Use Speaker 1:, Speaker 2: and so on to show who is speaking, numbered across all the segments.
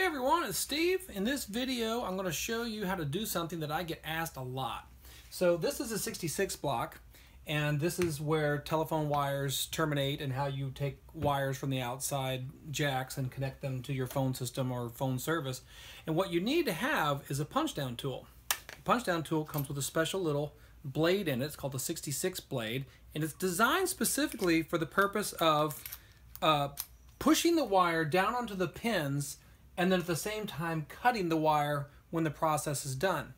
Speaker 1: Hey everyone, it's Steve. In this video, I'm going to show you how to do something that I get asked a lot. So this is a 66 block, and this is where telephone wires terminate and how you take wires from the outside jacks and connect them to your phone system or phone service. And what you need to have is a punch down tool. The punch down tool comes with a special little blade in it. It's called the 66 blade, and it's designed specifically for the purpose of uh, pushing the wire down onto the pins and then at the same time cutting the wire when the process is done.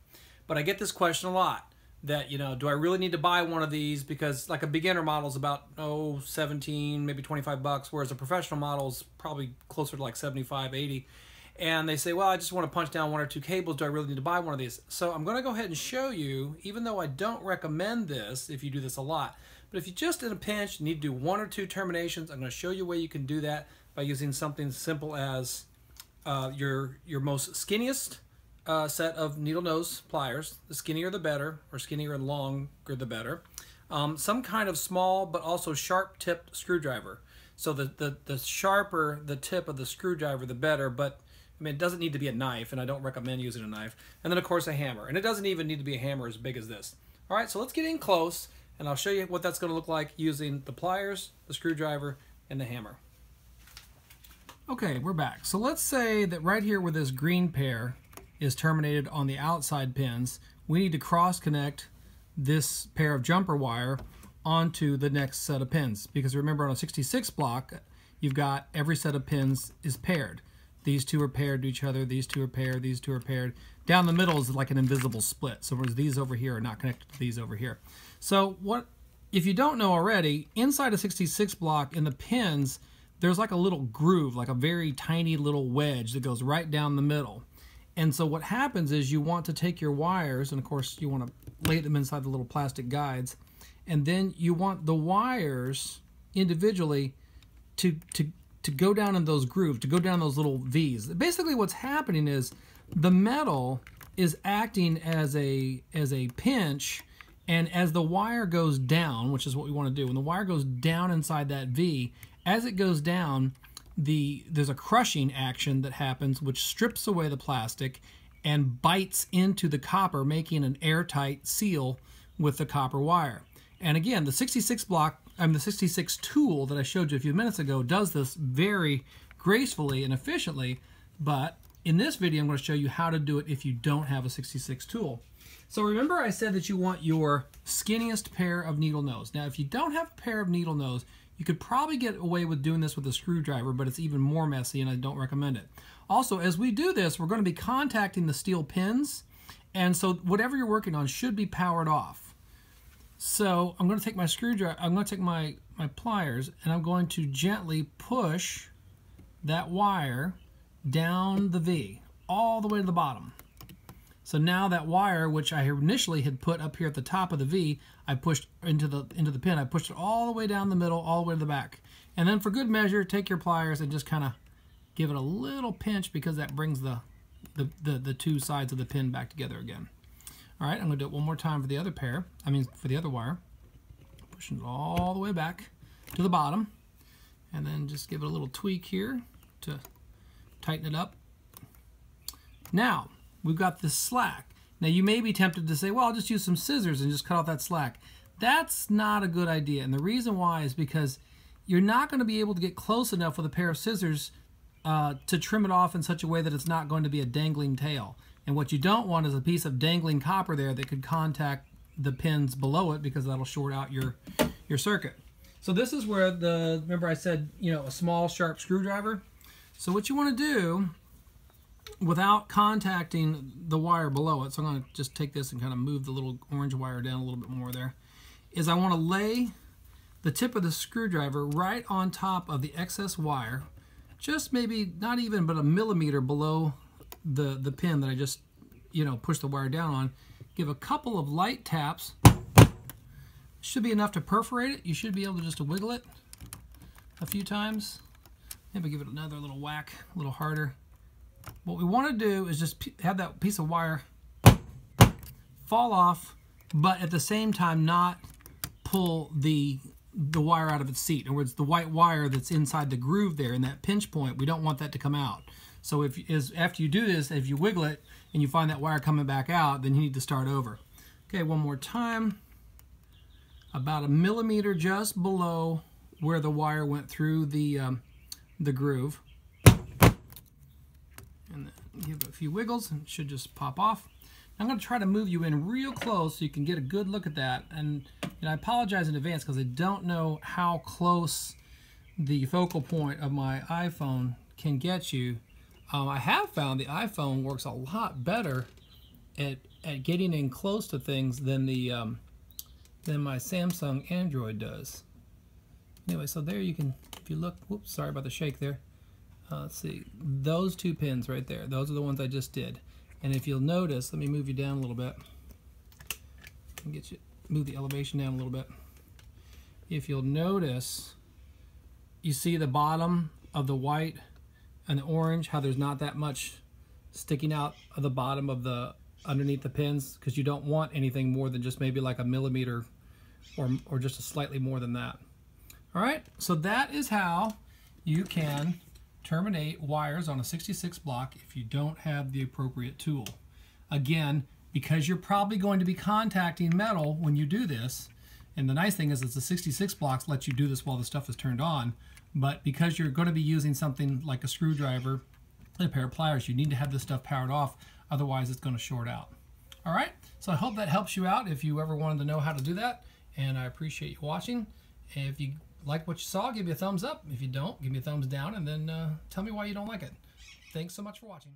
Speaker 1: But I get this question a lot that, you know, do I really need to buy one of these because like a beginner model is about, oh, 17, maybe 25 bucks, whereas a professional model is probably closer to like 75, 80. And they say, well, I just want to punch down one or two cables. Do I really need to buy one of these? So I'm going to go ahead and show you, even though I don't recommend this if you do this a lot, but if you just in a pinch need to do one or two terminations, I'm going to show you a way you can do that by using something simple as uh, your your most skinniest uh, set of needle nose pliers. The skinnier the better, or skinnier and longer the better. Um, some kind of small but also sharp tipped screwdriver. So the, the, the sharper the tip of the screwdriver, the better. But I mean, it doesn't need to be a knife, and I don't recommend using a knife. And then of course a hammer, and it doesn't even need to be a hammer as big as this. All right, so let's get in close, and I'll show you what that's going to look like using the pliers, the screwdriver, and the hammer. Okay, we're back. So let's say that right here where this green pair is terminated on the outside pins, we need to cross connect this pair of jumper wire onto the next set of pins. Because remember on a 66 block, you've got every set of pins is paired. These two are paired to each other, these two are paired, these two are paired. Down the middle is like an invisible split. So whereas these over here are not connected to these over here. So what, if you don't know already, inside a 66 block in the pins, there's like a little groove, like a very tiny little wedge that goes right down the middle. And so what happens is you want to take your wires, and of course you want to lay them inside the little plastic guides, and then you want the wires individually to, to, to go down in those grooves, to go down those little V's. Basically what's happening is the metal is acting as a, as a pinch, and as the wire goes down, which is what we want to do, when the wire goes down inside that V, as it goes down, the there's a crushing action that happens which strips away the plastic and bites into the copper, making an airtight seal with the copper wire. And again, the 66 block, I mean the 66 tool that I showed you a few minutes ago does this very gracefully and efficiently, but in this video I'm going to show you how to do it if you don't have a 66 tool. So remember I said that you want your skinniest pair of needle nose. Now if you don't have a pair of needle nose, you could probably get away with doing this with a screwdriver, but it's even more messy and I don't recommend it. Also, as we do this, we're going to be contacting the steel pins, and so whatever you're working on should be powered off. So I'm going to take my screwdriver, I'm going to take my, my pliers, and I'm going to gently push that wire down the V, all the way to the bottom. So now that wire, which I initially had put up here at the top of the V, I pushed into the into the pin. I pushed it all the way down the middle, all the way to the back. And then for good measure, take your pliers and just kind of give it a little pinch because that brings the, the, the, the two sides of the pin back together again. All right, I'm going to do it one more time for the other pair. I mean, for the other wire. Pushing it all the way back to the bottom. And then just give it a little tweak here to tighten it up. Now, we've got this slack. Now you may be tempted to say, well, I'll just use some scissors and just cut off that slack. That's not a good idea. And the reason why is because you're not going to be able to get close enough with a pair of scissors uh, to trim it off in such a way that it's not going to be a dangling tail. And what you don't want is a piece of dangling copper there that could contact the pins below it because that'll short out your, your circuit. So this is where the, remember I said, you know, a small sharp screwdriver. So what you want to do without contacting the wire below it, so I'm going to just take this and kind of move the little orange wire down a little bit more there, is I want to lay the tip of the screwdriver right on top of the excess wire, just maybe not even but a millimeter below the, the pin that I just, you know, pushed the wire down on. Give a couple of light taps. Should be enough to perforate it. You should be able to just wiggle it a few times. Maybe give it another little whack, a little harder. What we want to do is just have that piece of wire fall off, but at the same time not pull the the wire out of its seat. In other words, the white wire that's inside the groove there in that pinch point, we don't want that to come out. So if is after you do this, if you wiggle it and you find that wire coming back out, then you need to start over. Okay, one more time. About a millimeter just below where the wire went through the um, the groove. Give it a few wiggles and it should just pop off. I'm going to try to move you in real close so you can get a good look at that. And, and I apologize in advance because I don't know how close the focal point of my iPhone can get you. Um, I have found the iPhone works a lot better at, at getting in close to things than the um, than my Samsung Android does. Anyway, so there you can, if you look, whoops, sorry about the shake there. Uh, let's see, those two pins right there, those are the ones I just did. And if you'll notice, let me move you down a little bit. Get you move the elevation down a little bit. If you'll notice, you see the bottom of the white and the orange, how there's not that much sticking out of the bottom of the underneath the pins because you don't want anything more than just maybe like a millimeter or, or just a slightly more than that. All right, so that is how you can terminate wires on a 66 block if you don't have the appropriate tool. Again, because you're probably going to be contacting metal when you do this, and the nice thing is, is the 66 blocks let you do this while the stuff is turned on, but because you're going to be using something like a screwdriver and a pair of pliers, you need to have this stuff powered off, otherwise it's going to short out. All right, so I hope that helps you out if you ever wanted to know how to do that, and I appreciate you watching. If you like what you saw, give me a thumbs up. If you don't, give me a thumbs down, and then uh, tell me why you don't like it. Thanks so much for watching.